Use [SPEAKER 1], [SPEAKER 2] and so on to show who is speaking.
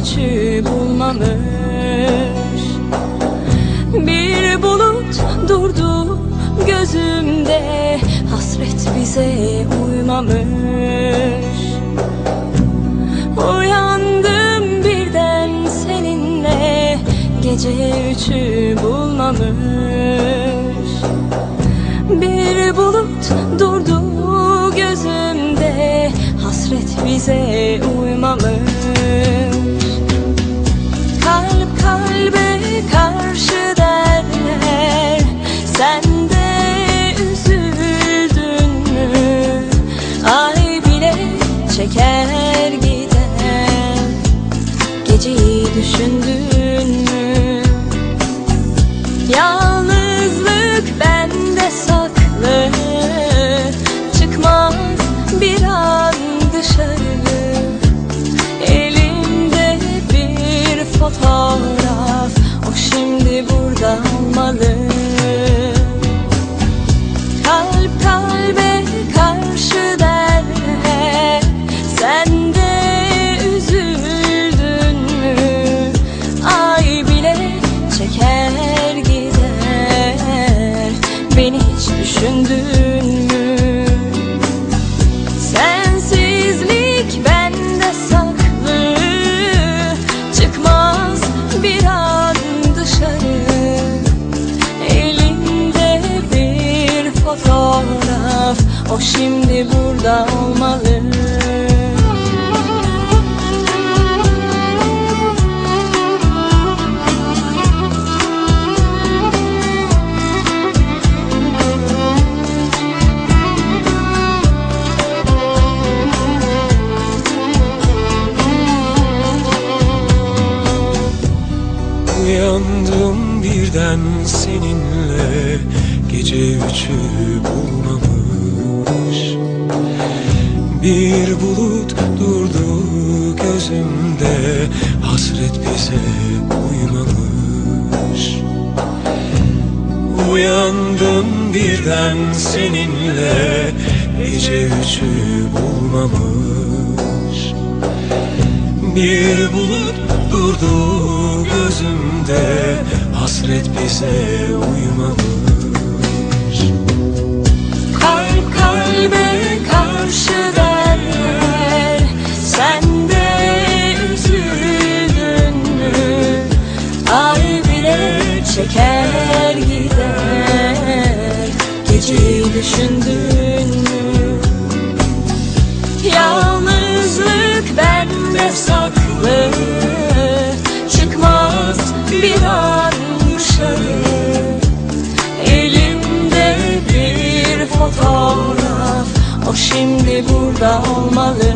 [SPEAKER 1] Üçü bulmamış. Bir bulut durdu gözümde Hasret bize uymamış. Uyandım birden seninle Gece üçü bulmamış. Bir bulut durdu gözümde Hasret bize uymamış düşündün mü? Yalnızlık bende saklı. Çıkmaz bir an dışarı. Elimde bir fotoğraf. O şimdi burada olmalı şimdi burada olmalı.
[SPEAKER 2] Uyandım birden seninle Gece üçü bulmamış Bir bulut durdu gözümde. Hasret bize uymamış. Uyandım birden seninle Gece üçü bulmamış. Bir bulut durdu gözümde Hasret bize uymamış.
[SPEAKER 1] Kalp kalbe karşı çeker gider. Geceyi düşündün mü? Yalnızlık bende saklı. Çıkmaz bir an Elimde bir fotoğraf. O şimdi burada olmalı